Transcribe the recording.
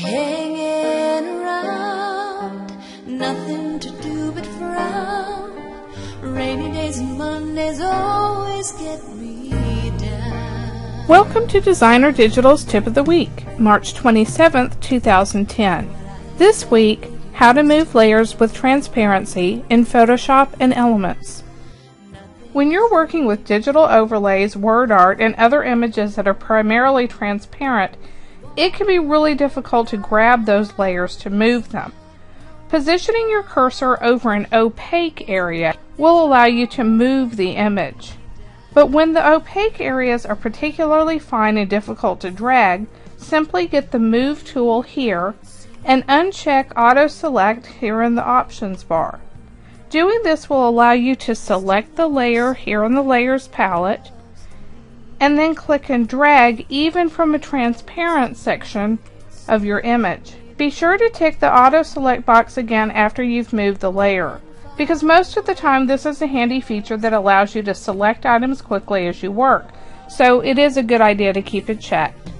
Hanging around, nothing to do but frown. Rainy days and Mondays always get me down. Welcome to Designer Digital's Tip of the Week, March 27th, 2010. This week, how to move layers with transparency in Photoshop and Elements. When you're working with digital overlays, word art, and other images that are primarily transparent, it can be really difficult to grab those layers to move them. Positioning your cursor over an opaque area will allow you to move the image. But when the opaque areas are particularly fine and difficult to drag, simply get the Move tool here and uncheck Auto Select here in the Options bar. Doing this will allow you to select the layer here in the Layers palette and then click and drag even from a transparent section of your image. Be sure to tick the Auto Select box again after you've moved the layer because most of the time this is a handy feature that allows you to select items quickly as you work. So it is a good idea to keep it checked.